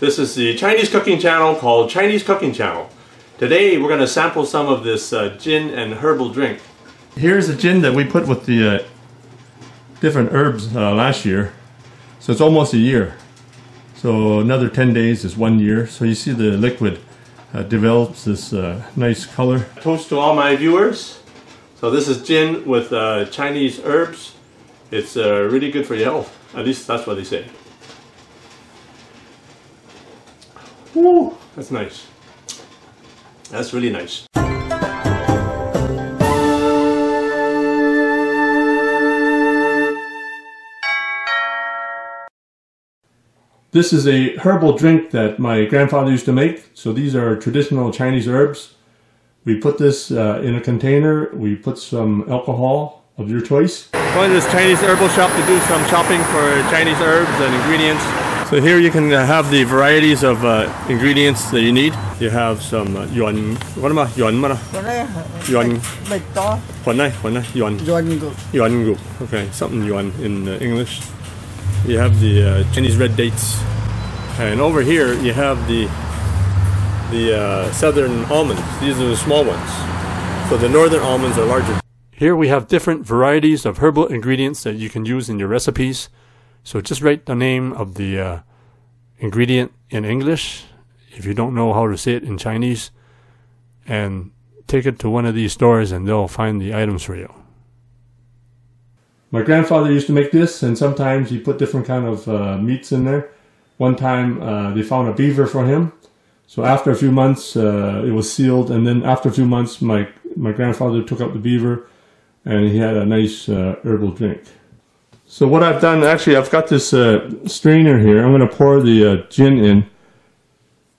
This is the Chinese cooking channel called Chinese Cooking Channel. Today we're going to sample some of this uh, gin and herbal drink. Here's the gin that we put with the uh, different herbs uh, last year. So it's almost a year. So another 10 days is one year. So you see the liquid uh, develops this uh, nice color. Toast to all my viewers. So this is gin with uh, Chinese herbs. It's really good for your health. At least that's what they say. Woo, that's nice. That's really nice. This is a herbal drink that my grandfather used to make. So these are traditional Chinese herbs. We put this uh, in a container. We put some alcohol of your choice. Going to this Chinese herbal shop to do some shopping for Chinese herbs and ingredients. So here you can uh, have the varieties of uh, ingredients that you need. You have some uh, yuan, what am I? Yuan mana? Yuan. Yuan. Yuan. Yuan. Yuan. Okay, something yuan in uh, English. You have the uh, Chinese red dates, and over here you have the the uh, southern almonds. These are the small ones. So the northern almonds are larger. Here we have different varieties of herbal ingredients that you can use in your recipes. So just write the name of the uh, ingredient in English if you don't know how to say it in Chinese and take it to one of these stores and they'll find the items for you. My grandfather used to make this and sometimes he put different kind of uh, meats in there. One time uh, they found a beaver for him. So after a few months uh, it was sealed and then after a few months my, my grandfather took out the beaver and he had a nice uh, herbal drink. So what I've done, actually, I've got this uh, strainer here. I'm going to pour the uh, gin in.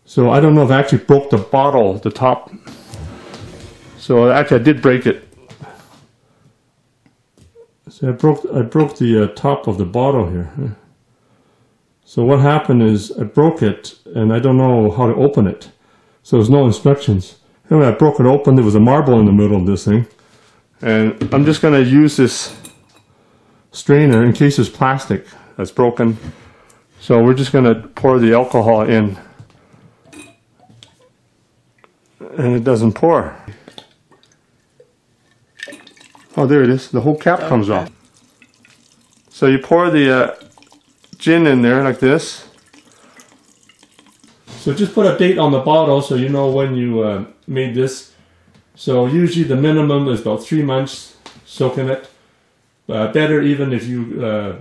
So I don't know if I actually broke the bottle, the top. So actually, I did break it. So I broke, I broke the uh, top of the bottle here. So what happened is I broke it, and I don't know how to open it. So there's no instructions. Anyway, I broke it open. There was a marble in the middle of this thing. And I'm just going to use this strainer in case it's plastic that's broken. So we're just going to pour the alcohol in. And it doesn't pour. Oh, there it is. The whole cap comes off. So you pour the uh, gin in there like this. So just put a date on the bottle so you know when you uh, made this. So usually the minimum is about three months soaking it. Uh, better even if you uh,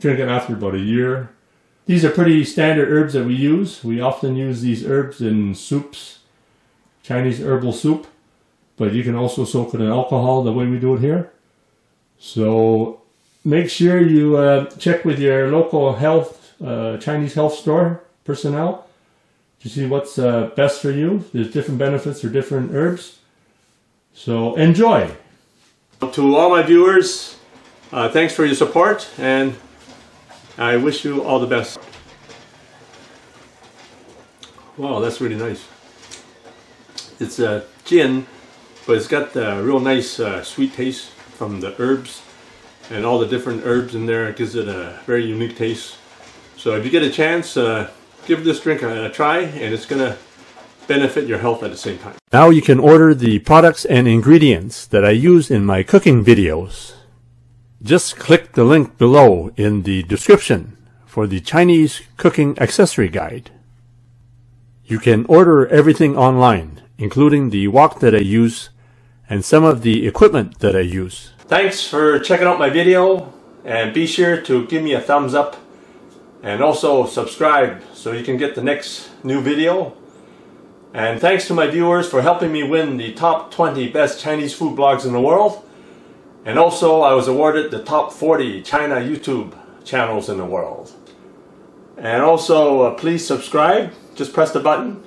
drink it after about a year. These are pretty standard herbs that we use. We often use these herbs in soups, Chinese herbal soup, but you can also soak it in alcohol the way we do it here. So make sure you uh, check with your local health, uh, Chinese health store personnel to see what's uh, best for you. There's different benefits for different herbs. So enjoy! To all my viewers, uh, thanks for your support and I wish you all the best. Wow, that's really nice. It's a uh, gin, but it's got the real nice uh, sweet taste from the herbs and all the different herbs in there. It gives it a very unique taste. So if you get a chance, uh, give this drink a, a try and it's going to benefit your health at the same time. Now you can order the products and ingredients that I use in my cooking videos. Just click the link below in the description for the Chinese Cooking Accessory Guide. You can order everything online, including the wok that I use and some of the equipment that I use. Thanks for checking out my video and be sure to give me a thumbs up and also subscribe so you can get the next new video and thanks to my viewers for helping me win the top 20 best Chinese food blogs in the world. And also I was awarded the top 40 China YouTube channels in the world. And also uh, please subscribe. Just press the button